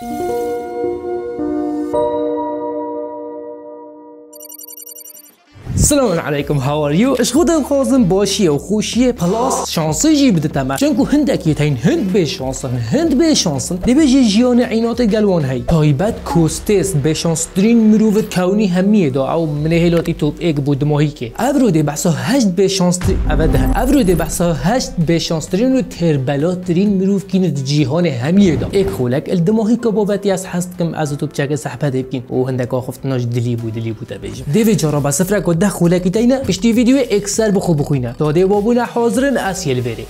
Música عليكم. هاو ار يو اش خودم خوازم باشیه و خوشیه پلاس. شانسی جی بده تمام چونکو هندک یتین هند به شانسن. هند به شانسن. دی به جیان عینات گلوان هی. تایبت کوستس به شانس درین مروف کونی همیه دا. او منهلاتی توپ ایک بود ماهی که. افرو دی بحثا هشت به شانس اوده افرو دی بحثا هشت به شانس درین رو تربلات درین مروف کیند جیهان همیه دا. ایک خولک الدماهی که بابتی از هست کم از تو بچه سحبت بکین و هندک خولکی تینا پشتی ویدیو اکسر بخو بخوینه داده بابون حاضرن اسیل بری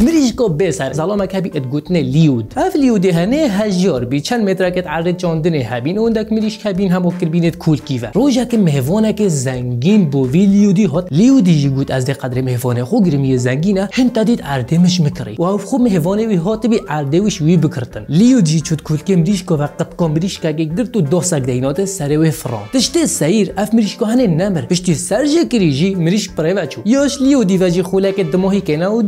مریشکا بسر. زلام کبی ات گوتنه لیود. اف لیود هنه هجار. بی چند متر کت عرض جاندن هبین. و اندک مریش کبین هم بکر بینت کول کیوه روژا که مهوانه که زنگین بو وی لیودی هات. لیودی جی گوت از ده قدر مهوانه خو گرمی زنگینه. هن تدید عرده مش مکری. و اف خو مهوانه وی هات بی عرده وش وی بکرتن. لیودی چود کول که مریشکا وقت کام مریشکا گگر تو دو سگ دینات سر و فران تشته سیر. اف مریشکا هنه نمر. پشتی سرجه کریجی مریشک پره بچو یاش لیودی دماهی کنه و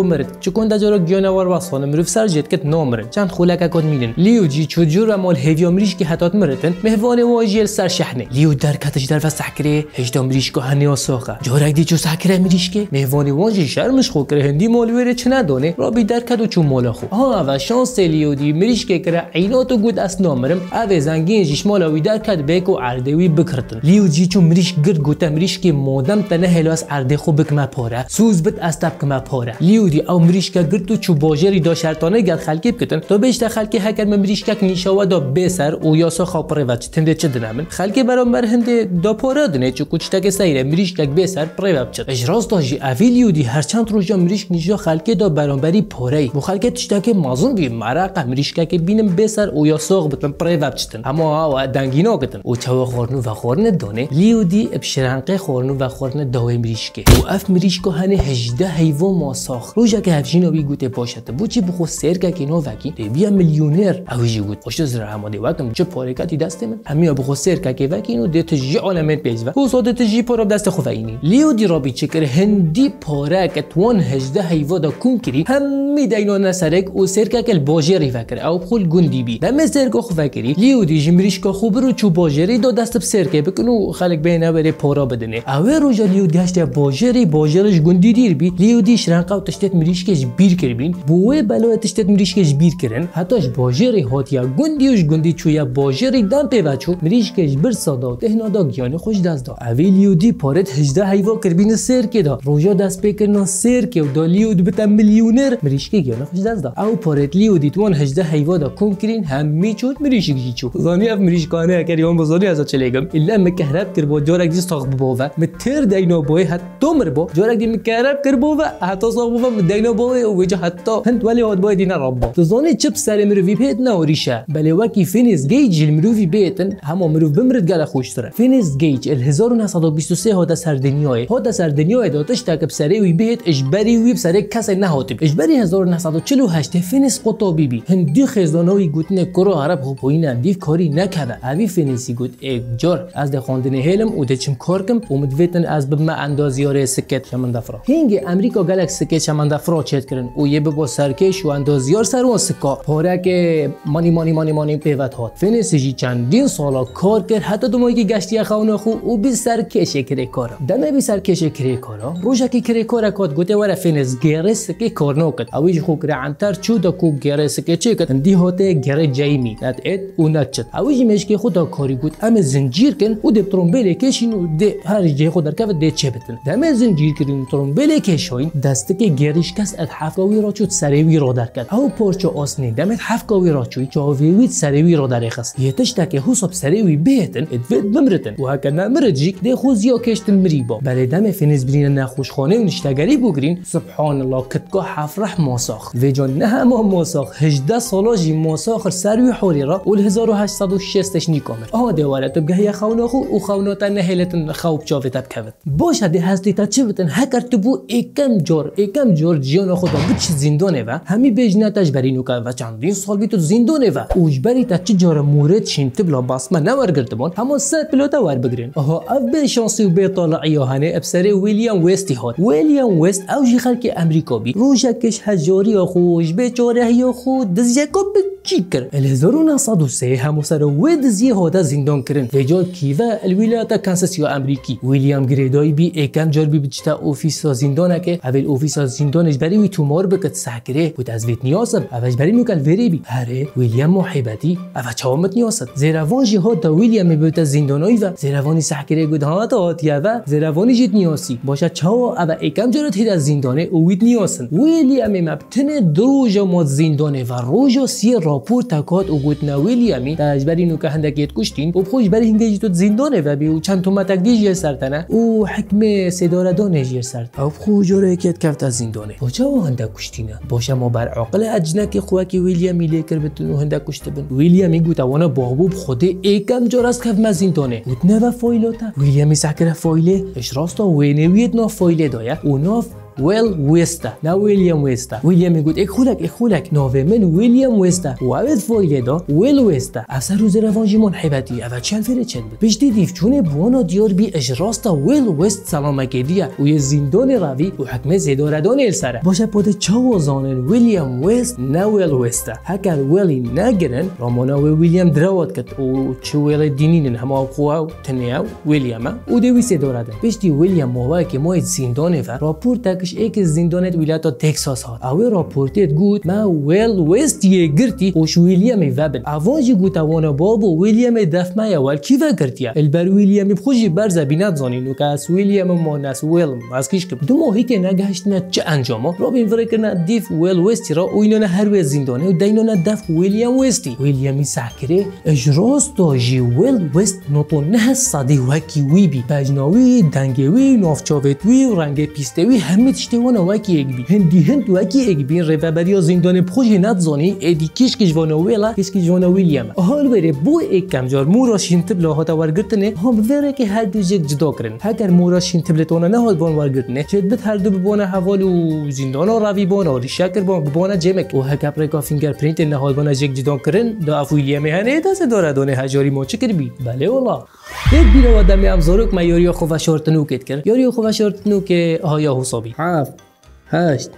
بخو مرد چکن دجارا گیانوار واسخانه مروف سر جد کت نامره چند خولک اکاد میلن لیو جی چجور مال هیویا مریش که حتات مرتن مهوان واجیل سر شحنه. لیو در کتش در فس سحکره هجدا مریش هنی آساخه جارک دی چو سحکره مریش که؟ مهوان واجی شرمش خو کره هندی مالویره چه ندانه؟ را بی در کد و مالا خو. ها و شانس لیو دی مریش که کره عینات و گود اس نامرم اوه زنگین جیش مالا وی در کد بیک و عردوی بکرتن. لیو جی چو مریش گرد گوته مریش که مادم تنه هلاس عرده خو بکمه پاره. سوز بت استب کمه پاره. لیو دی او مریشکا گرت و چو باجری دا شرطانه گل خلکی بکتن. تا بیشتر خلکی هکر من مریشکا نیشاوا دا بسر او یاسا خاپره وچ تنده چه دنمن خلکی برام هنده دا پاره دنه چو کچتک سیره مریشکا بسر پره وچ اجراز دا جی اویلیو دی هر چند روزا مریشک نیشا خلکی دا برانبری پاره بو خلکی تشتک مازون بی مریشکا که بینم بسر او یاسا بتن پره وچتن اما او دنگینا کتن او چوا خورنو و خورن دانه. لیو دی بشرنقه خورنو و خورن داوی مریشکه. او اف مریشکا هنه 18 حیوان ما روزا که هفجینا بی گوته باشد. بو چی بخو سرکه که نو وکی دی بیا میلیونر اویجی گوت خوش زر هماده وکم چه پارکتی دست من همیا بخو سرکه که وکی نو دی تجی عالمت بیز و. ساده تجی پارا دست خو اینی لیو دی رابی چکر هندی پارک توان هجده حیوا دا کون کری. همی دینا نسرک او سرکه کل باجری فکر او خول گندی بی. دم سرکه خو فکری لیو دی جمریش که خوب رو چو باجری دو دست سرکه بکنو خلق بینه بره پارا بدنه. اوه روزا لیو دیشت باجری باجرش گندی دیر بی. لیو دی تشتت مریش کش بیر کربین بوه بلو تشتت مریش کش بیر کرن. حتاش باجری هاتیا گندیوش گندی چویا باجری دم پی بچو مریش کش بر صدا تهنا دا گیانه خوش دست دا. اوی لیو دی پارت 18 حیوا کربین سر که دا روزا دست پی کرنا سر که و دا لیو دی بتا میلیونر. مریش که گیانه خوش دست دا. او پارت لیو دی توان 18 حیوا دا کم کرین. هم میچود مریش کی چو. زانی اف مریش کانه کریان بزاری از چلیگم الا مکهرب کر با جارک دی ساق بووا متر دینا بوی حتی مر با. جارک دی مکهرب کر بووا حتی ساق دینا بوی و وجه حتی هند ولی هاد باید اینا ربا. تو زانی چپ سر مروی پیت نوریشه بله وکی فینیس گیج المروی بیتن همه مروف بمرد گله خوش تره فینیس گیج ال 1923 هادا سر دنیای هادا سر دنیای داتش تاکب سری وی بیت اجبری وی بسری کس نهاتیم اجبری 1948 فینیس قطابی بی. هندی خزانوی گوتنه کرو عرب خو پوینن دیف کاری نکده. اوی فینیسی گوت اجار از ده خواندن هلم او ده چم کار کم اومدویتن از بما اندازیاره سکت شمندفرا. هنگ امریکا گلک سکت شمندفرا چت کرن او یه با سرکش و اندازیار سر اون سکا. پاره که مانی مانی مانی مانی پیوت هات. فینیسی چندین سالا کار کرد. حتی دو ماهی که گشتی خونه خو او بی سرکش کری کارا. دمه بی سرکش کری کارا. روزا که کری کارا کات گوته ورا فینیس گرس که کار نوکت اویج خو کری عنتر چو دا کو گرس که چه کت دی هاته گر جایمی نت ات و نچت اویج مش که خدا کاری گوت ام زنجیر کن و د ترومبل کشین و د هر جه خود در کف د چه بتن. دمه زنجیر کردین ترومبل کشوین دست که گریش کس ات حفاوی را چود سریوی را در کد او پارچه آسنی دمت حفاوی را چوی سریوی را در خست. یتش تک حساب سریوی بهتن ادوید بمرتن و هکر نمرد جیک ده خوز یا کشتن مریبا بله دم فینز برین و نشتگری بگرین. سبحان الله کتگاه حفرح ماساخ. و جان نه همه ماساخ. 18 سالا جی ماساخ سروی حوری را و 1860 نیکامر. آه دواره تو بگه یا خونه خو و خونه تا نهیلتن خوب چاوی تب کود باشه ده هستی تا چه بتن؟ هکر تو بو جار جورجیان خود بچ زندانه و همی بجنتش برینو که و چندین سال بی تو و اوجبری تا چه جار مورد شین تبلا باسمه نورگردمان همه سر پلوتا ور بگرین. آها اف به شانسی و به طالعی هنه ابسر ویلیام ویستی هات ویلیام ویست او جی خلک امریکا بی. روژکش هجاری خوش به چاره یا خود دزیکا چی کرد ال 1903 همو سر و دزیه هادا زندان کرن. ویجال کیوا الولايات کانساس یا امریکی. ویلیام گریدای بی ایکم جار بی بچتا اوفیس زندانه که اول اوفیس زندانش بری وی تومار بکت سکره بود از ویت نیاسم اوش بری میکل وری بی. هره ویلیام محبتی. اوه چاومت نیاست زیروان جی ها دا ویلیام بیت زندانایی و. زیروانی سکره گود ها تا هاتیه و. زیروانی جیت نیاسی باشه چاوا اوه ایکم جارت هید از زندانه اوید نیاسن ویلیام مبتن دروجا مات زندانه و روجا سی راپور تکات او گوت ویلیامی. تا اجبری نو که هندکیت کشتین. و خوش بری هنگی تو زندانه و بی و چند تومتک دیجی سرتنه. او حکم سداردان جیر سرت. او خو جوره کت کفت از زندانه. با چه هنده کشتینه باشه ما بر عقل اجنک خوکی ویلیامی لیکر بتون هنده کشته بن. ویلیامی گوت وانا بابوب خود ایکم جور از کف مزیندانه گوت نه و فایلاتا ویلیامی سکر فایله. اش راستا وینویت نا فایله دایا او ناف ويل ويستا نا ويليام ويستا ويليام يقول اك خولك اك خولك نوفي من ويليام ويستا وعبد فويلدا ويل ويستا افسر روز روانجي منحبتي اف چند فره چند بود بيش ديف چونه بوانا ديار بي اجراستا ويل ويست سلام كيديا ويا زندان راوي وحكمه زداردان السره باشه پود چاو زانن ويليام ويست نا ويل ويستا هكر ويلي ناگرن رامونا ويليام دراوت كت و چه ويل دينين هما قوا تنيا ويليام و دوي زداردن بيش دي ويليام موه که ما زندان و راپور تکش ایک زندانت ولایت تکساس هات. اوی راپورتیت گوت ما ویل ویست یه گرتی خوش ویلیام وبن اوانجی گوت وانا بابو ویلیام دف ما اول کی و گرتیا البر ویلیام برز بینات زانینو که از ویلیام ما ناس ویل از کیش که دو ماهی که نگهشت نه چه انجامه؟ رابین فرکر نه دیف ویل ویستی را اوینا نه هر وی زندانه و دینا نه دف ویلیام ویستی ویلیامی ساکره اجراس دا جی ویل ویست نوتو نه صدی وکی وی بی. بجناوی دنگوی نافچاوتوی رنگ پیستوی تشتوان وکی ایگ بی؟ هندی هند وکی ایگ بی؟ ریفبریا زندان پخوش نت زانی ادی کیش کیش وانا ویلا کیش کیش وانا ویلیام حال بره بو ایک کم جار مورا شینتب لاها تا ورگرتنه هم وره که هر دو جگ جدا کرن. اگر مورا شینتب لتونا نه حال بان ورگرتنه چه بت هر دو ببانه حوال و زندان روی بان و شکر بان ببانه جمک. و هک اپریکا فینگر پرینت نه حال بان جگ جدا کرن دا ویلیام هنه دست داره دونه هجاری ما چه کر بی بله والله. یک بیره و دمی هم زاروک ما یاری خواه شورتنو کت کرد. یاری خواه شورتنو که آیا حسابی؟ هفت هشت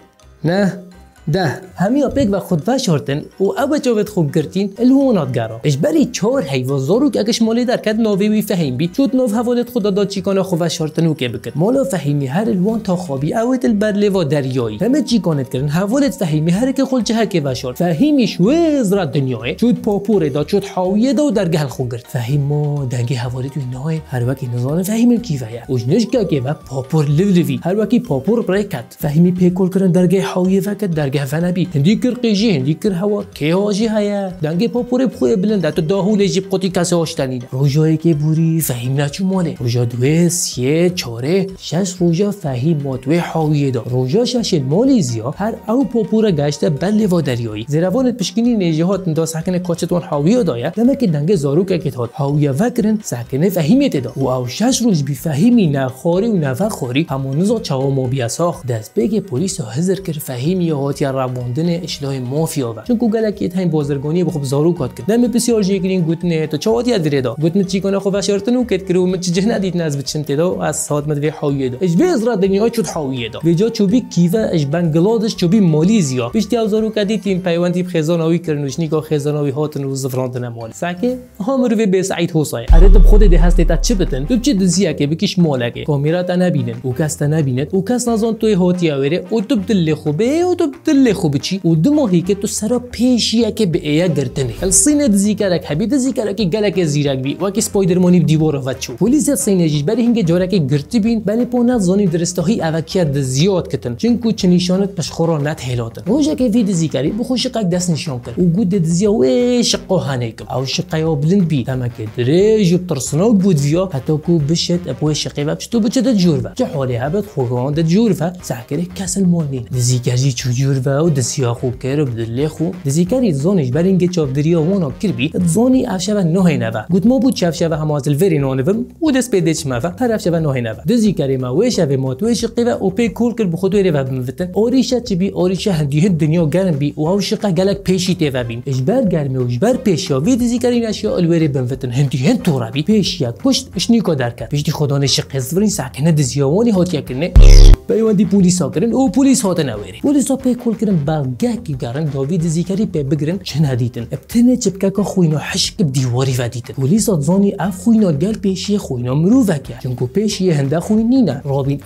نه. ده. همي بيك با خود فشارتن و او جاوت خوب گرتین الوانات گرا اش بری چهار حیوا زاروک اگش مالی در کد ناوی وی فهم بی. چود ناو حوالت خدا داد چیکانا خو فشارتن و که بکد مالا فهمی هر الوان تا خوابی اوت البرله و دریایی. همه چیکانت کرن؟ حوالت فهمی هر که خل جهه که فشار فهمیش وز را دنیای. چود پاپوره دا چود حاویه دا و در گل خو گرت. فهم ما دنگی وی نای. هر وکی نزان فهمی کیفه وجنش که و پاپور لولوی. هر وکی پاپور برکت فهمی پیکول کرن درگه حاویه در درگه فنبی هندی کر قیجی هندی کر هوا که هاجی هیا دنگ پاپور بخوی بلند تو داهول جیب قطی کسی هاشتنی روجایی که بوری فهیم نچو ماله روجا دوه سیه چاره شش روجا فهیم ماتوه حاویه دا روجا شش مالیزیا هر او پاپور گشته بل و دریایی زیروانت پشکینی نیجه هات دا سکنه کاچتون حاویه دایا دمه که دنگ زارو که هات. حاویه وکرن سکنه فهیمیت دا و او شش روز بی فهیمی نخاری و نفخاری همونوزا چاوا ما بیاساخ دست بگه پلیس حضر کر فهیمی هات یا رواندن اشلاح مافیا و چون گوگل کی تایم بازرگانی بخوب زارو کات کرد. بسیار جیگرین گوتنه تو چواتی ادری دا؟ گوتنه چی کنه؟ خو بشارتنو کت کرو مت چه ندید بچن تدا از ساعت مدوی حاویه دا. اج بیز را دنیا چود حاویه دا. ویجا چوبی کیفه اج بنگلادش چوبی مالیزیا بیشتی از زارو کدی تیم پیوندی خزاناوی کرنوش نیگا خزاناوی هاتن و زفراندن مال سکه هم رو به سعید حسین اره خود ده هستی تا چه بتن؟ تو چه دزیه که بکش مالکه. کامیرا تا نبینن. او کس تا نبیند. او کس نزان توی هاتی اوره او تو دل خوبه او تو دل خوب چی؟ و دو ماهی که تو سرا پیشیه که به ایا گرتنه. الصين دزیکرک حبی دزیکرک گلک زیرک بی. و که سپایدرمانی دیوار وچو پلیس صین جیج بری هنگ جارک گرتی بین. بله پونا زانی درستهی اوکیت زیاد کتن. چون کو چه نشانت پشخورا نت هلاتن روزا که وی دزیکری بخو شقق دست نشان کرد و گود دزیا و شقو هنیکم او شقیا بلند بی. تما که درج و بود ویا. حتی کو بشت ابو شقی و تو بچه جور و. چه حالی هبت خوگان جور و. سعکره کسل مالنی دزیکری چو جور و و دسیا خو کر بدل خو دزیکری زونش بر اینگه چاف دریا وانا کربی زونی افشا نه نوا گوت ما بود چاف شوا همازل وری نونوم و دس پیدچ ما هر افشا نه نوا دزیکری ما وش و ما توش قیوا او پی کول کر بخوتو ری و بمفتن اوریشا چی بی اوریشا هندی هند دنیا گرم بی و او شقه گلک پیشی تی و بین. اجبر گرمی و اجبر پیشیا وی دزیکری نشیا الوری بمفتن هندی هند تو ربی پیشیا پشت اشنیکو درکت پشتی خدا نشق زورین ساکنه دزیاوانی هات یکنه پلیس ها کردن او پلیس ها نویری پلیس ها پی کل کردن گرن داوید زیکری پی بگرن ندیدن ابتنه چپکه که خوینا حشک دیواری و دیدن پلیس ها زانی اف خوینا گل پیشی خوینا مرو وکه چونکو هنده خوینینا رابین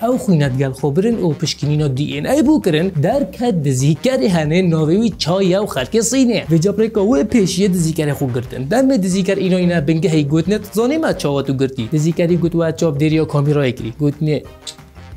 او پشکنینا دی این ای بو کرن در کد زیکری هنه ناوی چای او خلک سینه و که او پیشی زیکری خو گردن دم زیکر اینا اینا بنگه هی گوتنت زانی ما چاواتو گرتی. زیکری گوت و چاپ دیریا کامیرا اکری گوتنه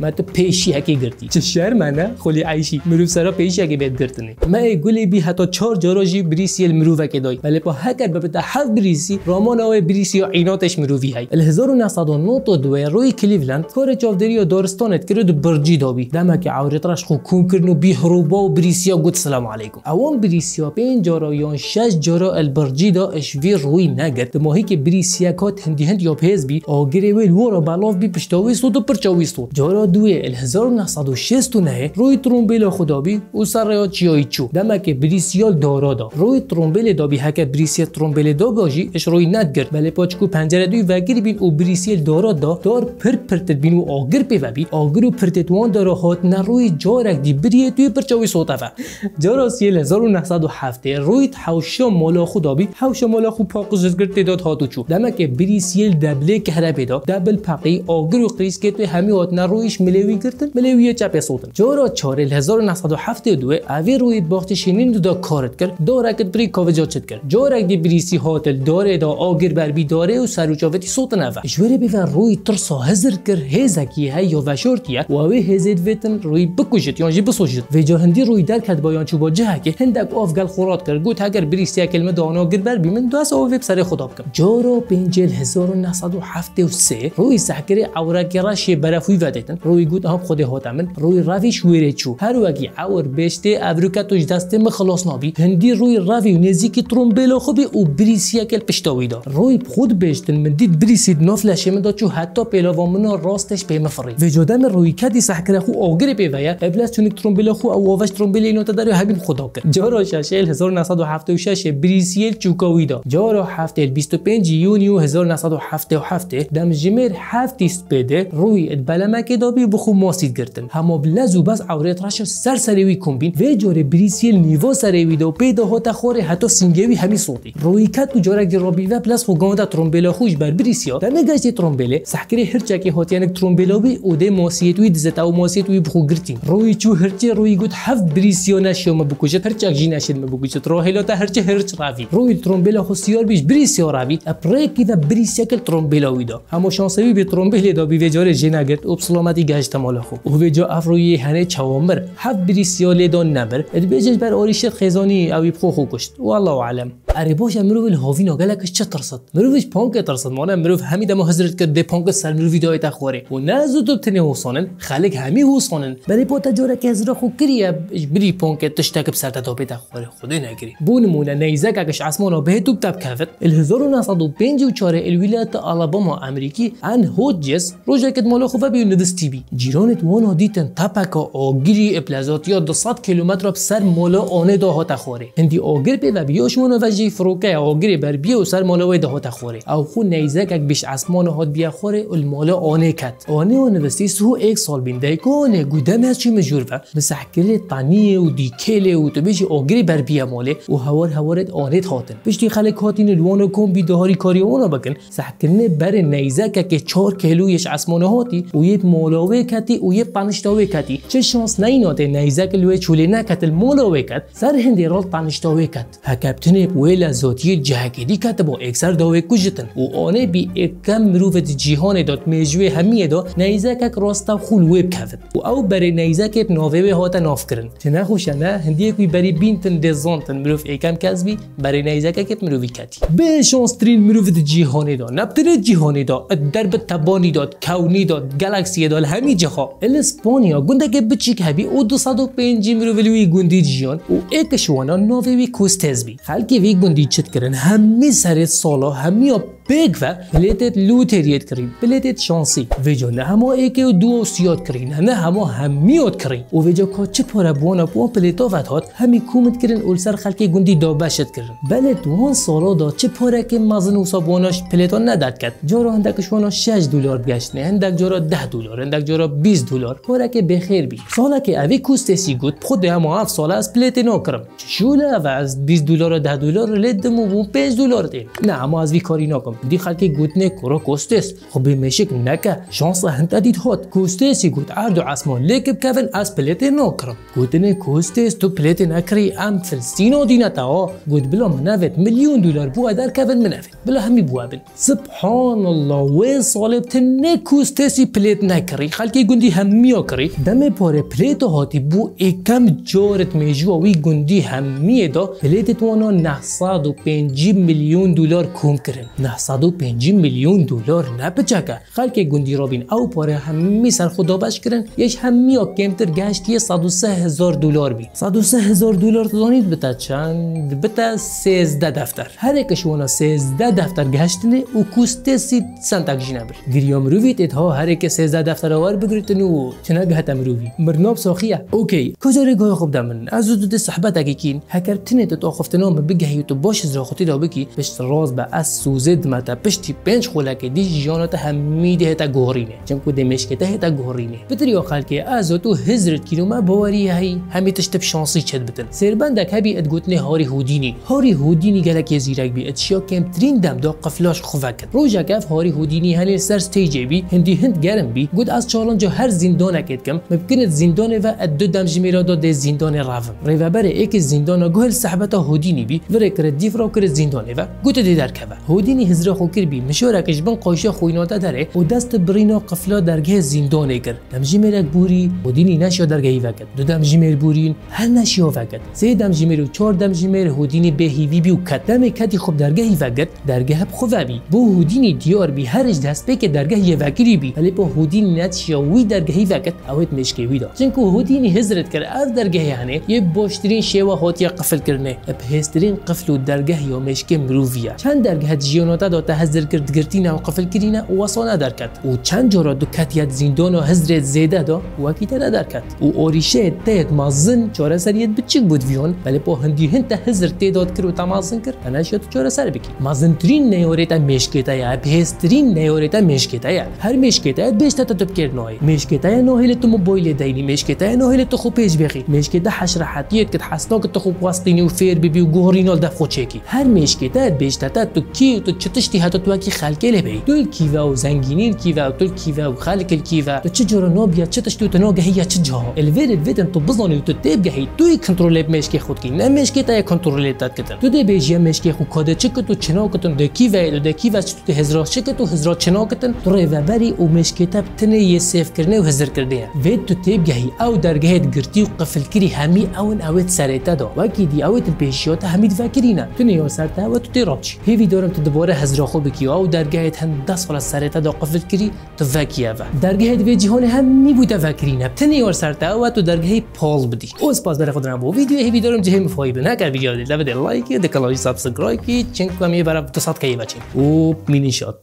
ما تو پیشی هکی گرتی. چه شهر منه خلی عیشی. مرو سرا پیشی هکی بید گرتنی ما گلی بی حتی چهار جاراجی بریسی المرو وکی دای. ولی پا هکر ببتا هف بریسی رامان أو بریسی و عیناتش مرووی های ال 1992 روی کلیولند کار چاودری و دارستانت کرد برجی دابی. عورت راش خو کون کرن و بی هروبا و بریسیا گوت سلام علیکم. اوان بریسیا پین جارا یا شش جارا البرجی دا اشوی روی نگرد. ماهی که بریسیا کات هندی هند یا پیز بی آگری ویل ورا بلاف بی پشتاوی صوت و. پرچاوی صوت جارا دوی 1969 روی ترومبیل خدابی او سر چیایی چو. دمک بریسیال دارا دا. روی ترومبیل دابی هک بریسی ترومبیل دا باجی اش روی ند بله پاچکو پنجره دوی وگیر بین او بریسیل دارا دا. دار پر پرتت بین و آگر پی وبی آگر و پرتت وان دارا هات نه روی جارک دی بریه توی پرچاوی صوت و. جارا سیل 1907 روی حوشا مالا خدابی. حوشا مالا خو پاقوز گرد داد هاتو چو. دمک بریسیل دبله که هربه دا دبل پاقی آگر و قریس که توی همی هات نه رویش ملوی گرتن ملوی چپ سوتن. جورا 1972 اوی روی باخت شینین دا کارت کرد دارکت بری کاوجا چت کرد. جورا دی بریسی هاتل داره دا آگر بر بی داره و سروچاوتی سوتن اوا جوری بی روی ترسا هزر کر هزکی های یا وشورتیه و اوی هزید ویتن روی بکوشت یا جی بسوشت. و جا هندی روی در کد بایان چوبا جه که هندک آف گل خورات کرد. گوت اگر بریسی کلمه دانا گر بر بی من دو اس او سر خداب کم. جورا پنجل 1973 روی سحکری اورکی راشی برفوی ودیتن. روی گوت هم خود هاتمن روی روی شویره چو. هر وقتی اور بشته ابروکا توش دست مخلاص نابی. هندی روی روی و نزدیک ترومبیلو خوبی او بریسیا کل پشتاوی دا روی خود بشتن من دید بریسید نافلشه من دا چو حتی پیلاوامنا راستش پی مفری وجودم روی کدی سحکره خو آگره پی ویا ابلاس چونیک ترومبیلو خو او آوش ترومبیل اینو تا داره همین خدا کرد. جارا شاشل 1976 بریسیل چوکاوی دا جارا هفته 25 یونیو 1977 دم جمیر هفتی سپیده روی ادبلمک دابی بخو ماسید گرتن. هما بلزو بس عورت راش سر سروی کمبین و جور بریسیل نیوا سروی دو. پیدا هاتا خوره حتی سینگوی همی صوتی. روی کت و جارک رابی و پلس خو گاندا ترومبیلا خوش بر بریسیا. در نگشت ترومبیله سحکری هر چکی هاتیانک ترومبیلا بی او ده ماسیت وی دزتا و ماسیت وی بخو گرتین. روی چو هرچه روی گوت هفت بریسیا نشو ما بکوجت هر چک جی نشد ما بکوجت راهلاتا هرچه هرچ راوی. روی ترومبیلا خو سیار بیش بریسیا راوی. اپریکی و بریسیا کل ترومبیلا ویدا همو شانسوی به ترومبیل دا بی وجار جی نگرت و بسلامتی گشت مالا خو او جا افروی هنه چوامر هف بریسیال دون نبر. اد بر آریش خیزانی اوی بخو خو کشت والله اعلم. اری باش مرو الهاوی ناگلکش چه ترسد مروش پانک ترسد مانه مرو همی دم حضرت کرد ده پانک سر مرو ویدای تخوره و نه زود تنه حسانن خلق همی حسانن بلی با تجاره که از خو کریه بری پانک تشتک بسر تدابه تخوره خدا نگری. بون مونه نیزک اگش اسمانا به توب تب کفت. ال 1954 الولايات الاباما امریکی ان هوجس روجا کد مالا خوفه بیو ندس تیبی. جیرانت وانا دیتن تپکا آگیری اپلازات یا 200 کیلومتر سر مالا آنه دا ها تخوره هندی آگر پی و بیاش وانا وجی فروکه آگری بر بیا و سر مالا وی دا ها تخوره او خو نیزک اک بیش اسمان هات بیا خوره المالا آنه کت. آنه و نوستی سو ایک سال بین دیکانه گودم از چی مجور و؟ مسحکل تانیه و دیکله و تو بیش آگری بر بیا ماله و هوار هوارت آنه هاتن پشتی خلق هاتین الوانو کن بی دهاری کاری اونا بکن. سحکلنه بر نیزک که 4 کیلویش اسمان هاتی. و یه مالاوه کتی و یه پنشتاوه کتی. چه شانس نیناته نیزک لوی چوله نکت المالاوه کت. سر هندی رال پنشتاوه کت. هکبتنه و ویل زوتی جهکدی کت با اکثر داوی کجتن و آنه بی اکم مروفت جیهان داد میجوی همیه دا نیزک راستا خول ویب کفت و او برای نیزک ناوی هاتا ناف کرن چه نخوشه نه هندی کوی برای بینتن دزانتن مروف اکم کسبی برای نیزک کت مروفی کتی به شانس ترین مروفت جیهانی دا نبتره جیهانی دا درب تبانی داد کونی داد گالاکسی داد همین جها الاسپانیا گنده که بچیک هبی او 205 مروفلوی گندی جیان و اکشوانا ناوی وی کوستز بی خلکی وی گندی چت کرن. همی سر سالا همی بگ و پلیتت لوتریت کرین پلیتت شانسی. ویجا نه همه ایک و دو سیاد کرین نه همه همیاد کرین و ویجا کا چه پاره بوانا بوان پلیتا هات همی کومت کرین اول سر خلکی گندی دابشت کرن. بله دوان سالا دا چه پاره که مزن و سابواناش پلیتا نداد کرد. جارا هندکش وانا 6 دلار گشتنه هندک جارا 10 دلار هندک جارا 20 دلار. پاره که بخیر بی. سالا که اوی کوستسی گود خود همه هفت سالا از پلیت نو کرم شوله و از 20 دلار و 10 دلار لدم و 5 دلار ده نه اما از وی کاری نکم دي خالتي قوتني كرو كوستيس. خبي ماشيك نكا شانس هنتا دي هوت. كوستيس يقول عاردو عاسمو ليك بكافن أس بليتي نوكرم قوتني كوستيس تو بليتي نكري أم فلسطينو دينا تاو قوت بلا منافت مليون دولار بوا دار كافن منافت. بلا همي بوابن سبحان الله وي وين صالبتني كوستيسي بليت نكري خالتي قندي هميو كري. دمي بوري بليتو هوتي بو اي كم جورت ميجو وي قندي هميه دو بليتي توانو 950 مليون دولار كوم كرن. 900 150 میلیون دلار نپچکه. خلک گوندی رابین او پاره همی سر خدا بش کردن یش همی کمتر گشت یه 103 هزار دلار بی. 103 هزار دلار دانید بتا چند؟ بتا 13 دفتر. هر یک 13 دفتر گشتنه او کوست سی سنتک جینه گریام رویت هر یک 13 دفتر آور بگریتن و چنه گهت مروی مرناب ساخیه. اوکی. کجا رگاه خوب دمن؟ از دو صحبت اگه کین. هکر تنه تو خفتنام بگهی تو باش زراختی دا بکی. بشت راز به از سوزد متا پشتی پنج خولک دی جانات همیده هتا گورینه چون که مشکته هتا گورینه بتری آخر که از تو هزرت کیلو ما باوری هی همی تشتب شانسی چد بتن. سربندک هبی ادگوتنه هاری هودینی. هاری هودینی گلک زیرک بی اتشیا کم ترین دم دا قفلاش خوفکت روجا کف هاری هودینی هلی سر ستیجی بی هندی هند گرم بی. گود از چالنجا هر زندان اکید کم. ممکن زندان و ادو دم جمیرا دا زندان رافم ریوبر ایک زندان گوهل صحبت هودینی بی. وره کرد دیفرا کرد زندان و گوت دی در هودینی هزرا خو کر بی مشوره کش بن قایشه خویناته داره. و دست برینا قفلا درگه زندان کر دم جمیرک بوری هودینی نشیا درگه وکد دو دم جمیر بورین هر نشیا وکد سه دم جمیر و چهار دم جمیر هودینی به هیوی بی و کد دم کدی خوب درگه وکد درگه هب خوبه بی. بو هودینی دیار بی. هرج دست به که درگه یه وکری بی. ولی با هودینی نتشیا وی درگه وکد اوت مشکی وی دا. چون که هودینی هزرت کر از درگه یعنی یه باشترین شیوه هات یا قفل کرنه. بهسترین قفل و درگه یا مشکی مروویه چند درگه جیاناتا دا تهزر کرد گرتینا و قفل کرینه و وصانه درکد و چند جورا دو کتیت زندان و هزرت زیده دا وکیته ندرکد و اوریشه تیت مازن چاره سریت بچیک بود ویون. ولی با هندی هند ته هزر تعداد کرد و تمازن کرد. تو چاره سر بکی. مازن ترین نیوریتا مشکتا یا. بهسترین نیوریتا مشکتا یا. هر مشکتا بیشت تا تب کرد نوعی مشکتا یا نوهیل تو موبایل دینی. مشکتا یا نوهیل تو خوب پیش بخی. مشکتا حشر حتیت کت حسنا کت خوب واسطینی و فیر ببی و چکی. هر مشکتا بیشت تا تو کی تو تو کی تشتي هاتو هاتوتواكي خالكي لبي. دول كيفا وزنجينين كيفا وتول كيفا وخالك الكيفا. تو تشجر نوبيا تشتشتو تنوغا هي تشجها الفيد الفيد انتو بزني وتتبقى هي. توي كنترول مشكي خودكي نا مشكي تا كنترول تات كتن. تو دي بيجي مشكي خو كود تشكتو تشنو كتن. دو كيفا دو كيفا تشتو هزرا شكتو هزرا تشنو كتن. تو ريفا باري ومشكي تاب تني يسيف كرني وهزر كرني فيد تو تتبقى هي. أو درجهت قرتي وقفل كري همي اون اوت سريتا دو واكي دي اوت البيشيوتا همي دفاكرينا تنيو سرتا وتتيروتش هي فيديو تدبوره ویدورم تو دوباره هزار خو بکی او درگه هند دست فلا سرتا دا قفل کری تو فکیه و درگه وی جهان همی بوده فکرینه تنه ور سرتا و تو درگه پال بدی. او سپاس برای خود بو ویدیو هی ویدیو رو جهه مفایده نکرد ویدیو دید لبه لایک ده کلاوی سابسکرایب کی کمی برای تو سات کی بچین او مینی شات